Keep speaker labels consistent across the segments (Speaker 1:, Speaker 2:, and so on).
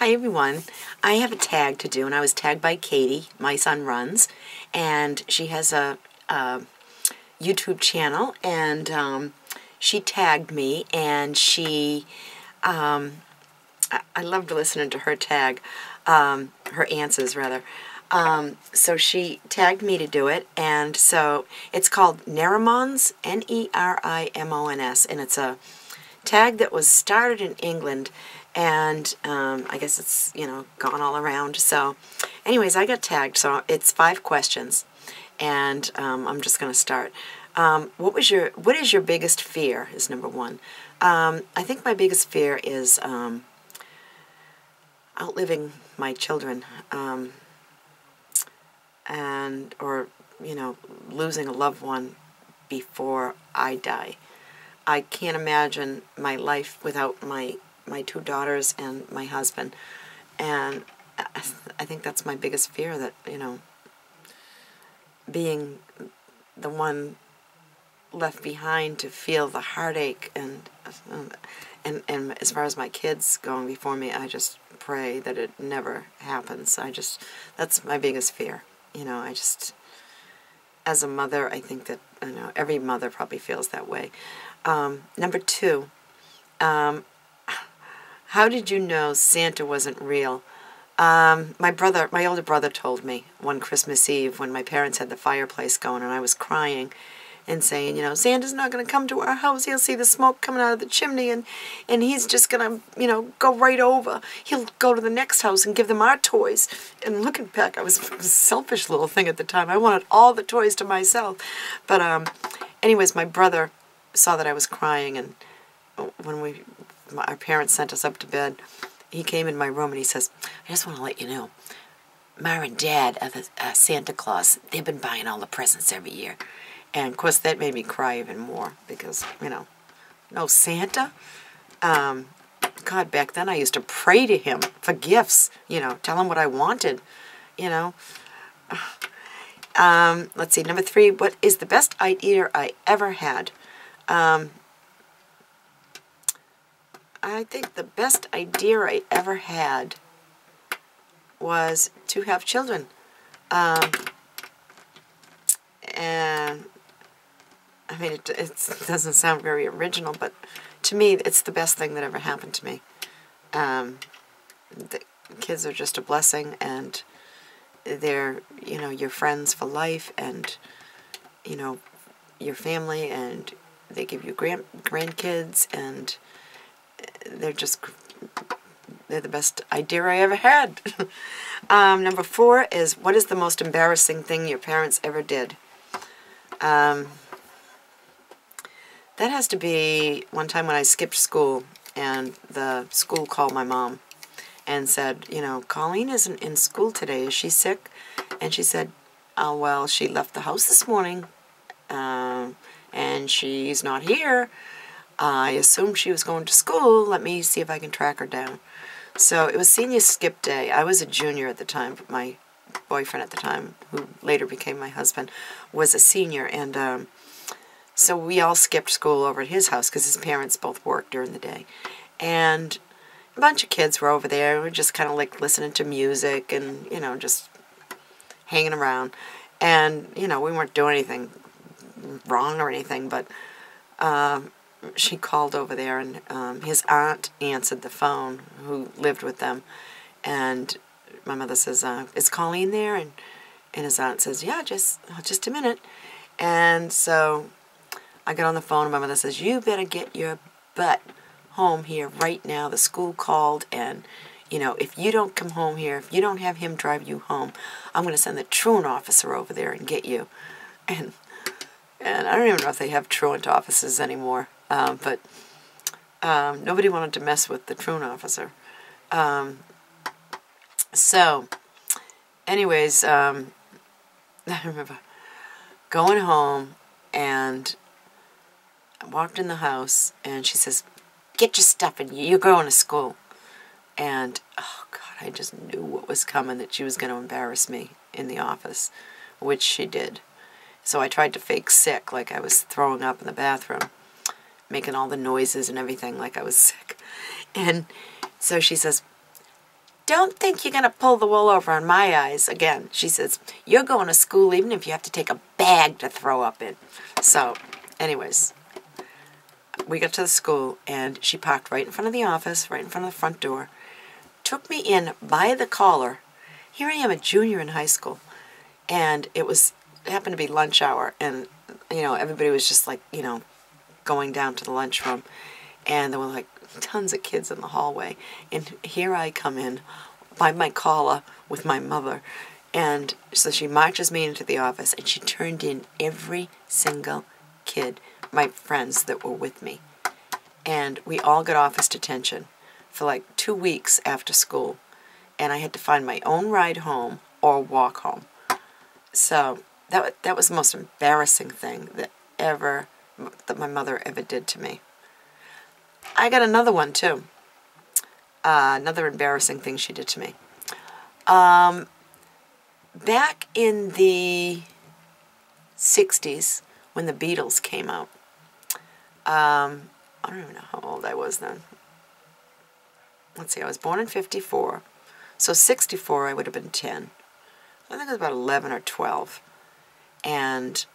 Speaker 1: Hi everyone. I have a tag to do, and I was tagged by Katie. My son runs, and she has a, a YouTube channel, and um, she tagged me, and she, um, I, I loved listening to her tag, um, her answers rather. Um, so she tagged me to do it, and so it's called Nerimons, N-E-R-I-M-O-N-S, and it's a tag that was started in England and um, I guess it's you know gone all around. So, anyways, I got tagged. So it's five questions, and um, I'm just going to start. Um, what was your What is your biggest fear? Is number one. Um, I think my biggest fear is um, outliving my children, um, and or you know losing a loved one before I die. I can't imagine my life without my my two daughters and my husband. And I think that's my biggest fear that, you know, being the one left behind to feel the heartache and and and as far as my kids going before me, I just pray that it never happens. I just that's my biggest fear. You know, I just as a mother, I think that you know every mother probably feels that way. Um, number two, um, how did you know Santa wasn't real? Um, my brother, my older brother told me one Christmas Eve when my parents had the fireplace going and I was crying and saying, you know, Santa's not going to come to our house. He'll see the smoke coming out of the chimney and, and he's just going to, you know, go right over. He'll go to the next house and give them our toys. And looking back, I was a selfish little thing at the time. I wanted all the toys to myself. But um, anyways, my brother saw that I was crying and when we my, our parents sent us up to bed. He came in my room and he says, I just want to let you know, Mara and Dad are the uh, Santa Claus. They've been buying all the presents every year. And of course, that made me cry even more because, you know, no Santa. Um, God, back then I used to pray to him for gifts, you know, tell him what I wanted, you know. Um, let's see, number three, what is the best idea I ever had? Um, I think the best idea I ever had was to have children. Um, and I mean, it, it doesn't sound very original, but to me, it's the best thing that ever happened to me. Um, the kids are just a blessing, and they're, you know, your friends for life, and, you know, your family, and they give you grand grandkids, and they're just they're the best idea I ever had. um, number four is what is the most embarrassing thing your parents ever did? Um, that has to be one time when I skipped school and the school called my mom and said, you know, Colleen isn't in school today. Is she sick? And she said, oh, well, she left the house this morning um, and she's not here. I assumed she was going to school. Let me see if I can track her down. So it was senior skip day. I was a junior at the time, but my boyfriend at the time, who later became my husband, was a senior. And um, so we all skipped school over at his house because his parents both worked during the day. And a bunch of kids were over there. We were just kind of like listening to music and, you know, just hanging around. And, you know, we weren't doing anything wrong or anything, but um, she called over there, and um, his aunt answered the phone, who lived with them, and my mother says, uh, "Is Colleen there?" And and his aunt says, "Yeah, just just a minute." And so I get on the phone, and my mother says, "You better get your butt home here right now. The school called, and you know, if you don't come home here, if you don't have him drive you home, I'm going to send the truant officer over there and get you." And and I don't even know if they have truant offices anymore. Um, but um, nobody wanted to mess with the truant officer. Um, so, anyways, um, I remember going home and I walked in the house and she says, get your stuff and you're going to school. And, oh God, I just knew what was coming, that she was going to embarrass me in the office, which she did. So I tried to fake sick, like I was throwing up in the bathroom making all the noises and everything like I was sick. And so she says, don't think you're going to pull the wool over on my eyes again. She says, you're going to school even if you have to take a bag to throw up in. So, anyways, we got to the school and she parked right in front of the office, right in front of the front door, took me in by the collar. Here I am, a junior in high school, and it was it happened to be lunch hour, and you know everybody was just like you know going down to the lunchroom, and there were like tons of kids in the hallway, and here I come in by my collar with my mother, and so she marches me into the office, and she turned in every single kid my friends that were with me. And we all got office detention for like two weeks after school. And I had to find my own ride home or walk home. So that, that was the most embarrassing thing that ever, that my mother ever did to me. I got another one too. Uh, another embarrassing thing she did to me. Um, back in the 60s, when the Beatles came out, um, I don't even know how old I was then. Let's see, I was born in 54. So 64, I would have been 10. I think I was about 11 or 12. And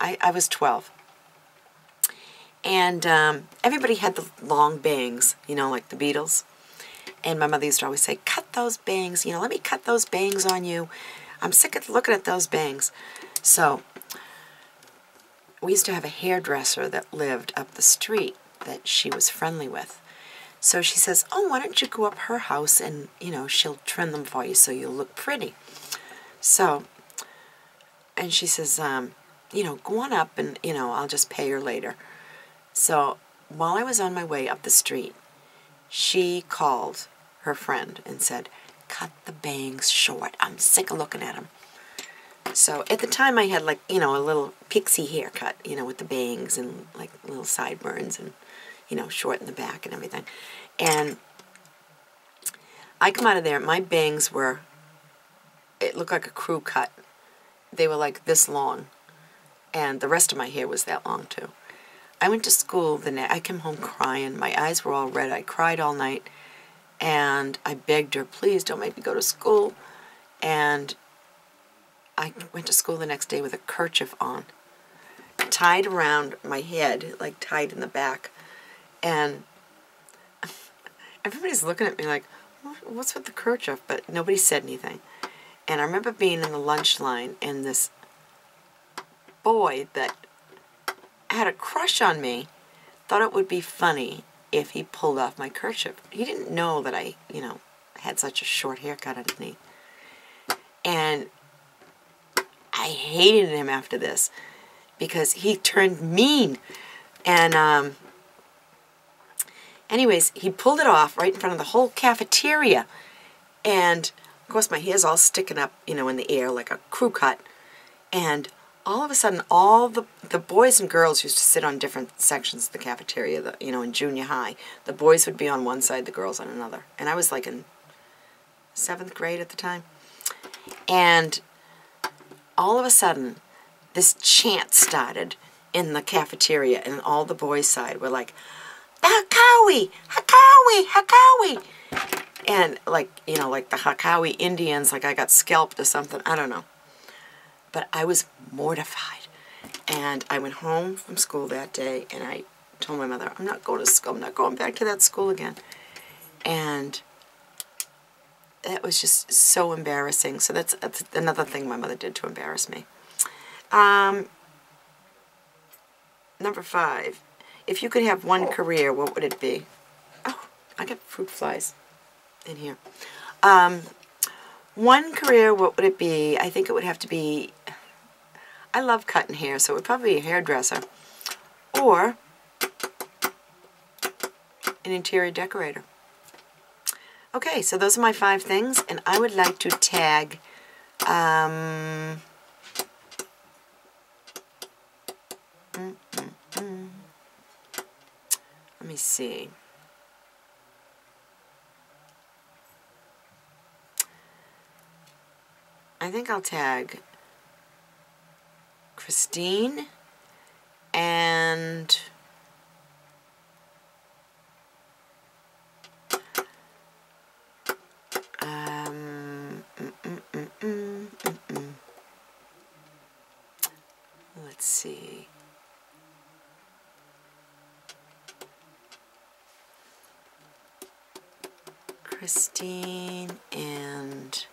Speaker 1: I, I was 12. And um, everybody had the long bangs, you know, like the Beatles. And my mother used to always say, cut those bangs, you know, let me cut those bangs on you. I'm sick of looking at those bangs. So we used to have a hairdresser that lived up the street that she was friendly with. So she says, oh, why don't you go up her house and, you know, she'll trim them for you so you'll look pretty. So, and she says, um, you know, go on up and, you know, I'll just pay her later. So while I was on my way up the street, she called her friend and said, cut the bangs short. I'm sick of looking at them. So at the time I had like, you know, a little pixie haircut, you know, with the bangs and like little sideburns and, you know, short in the back and everything. And I come out of there, my bangs were, it looked like a crew cut. They were like this long. And the rest of my hair was that long too. I went to school the night, I came home crying. My eyes were all red. I cried all night. And I begged her, please don't make me go to school. And I went to school the next day with a kerchief on, tied around my head, like tied in the back. And everybody's looking at me like, what's with the kerchief? But nobody said anything. And I remember being in the lunch line and this boy that had a crush on me thought it would be funny if he pulled off my kerchief. He didn't know that I, you know, had such a short haircut underneath. And I hated him after this because he turned mean. And um, anyways, he pulled it off right in front of the whole cafeteria. And of course, my hair's all sticking up, you know, in the air like a crew cut. And all of a sudden, all the, the boys and girls used to sit on different sections of the cafeteria, the, you know, in junior high. The boys would be on one side, the girls on another. And I was like in seventh grade at the time. And all of a sudden, this chant started in the cafeteria, and all the boys' side were like, Hekawi, Hekawi, Hekawi. And like, you know, like the Hekawi Indians, like I got scalped or something, I don't know. But I was mortified. And I went home from school that day, and I told my mother, I'm not going to school, I'm not going back to that school again. And that was just so embarrassing. So that's, that's another thing my mother did to embarrass me. Um, number five, if you could have one career, what would it be? Oh, I got fruit flies in here. Um, one career, what would it be? I think it would have to be, I love cutting hair, so it would probably be a hairdresser. Or an interior decorator. Okay, so those are my five things, and I would like to tag um, mm, mm, mm. let me see. I think I'll tag Christine and um, let's see. Christine and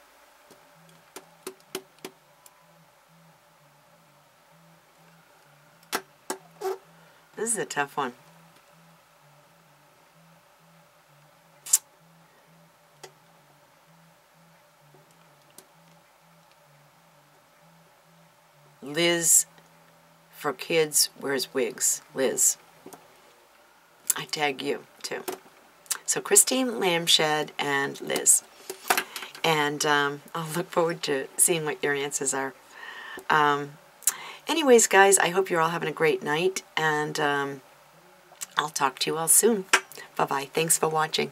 Speaker 1: this is a tough one. Liz for kids wears wigs. Liz. I tag you too. So Christine Lamshed and Liz. And um, I'll look forward to seeing what your answers are. Um, anyways, guys, I hope you're all having a great night. And um, I'll talk to you all soon. Bye-bye. Thanks for watching.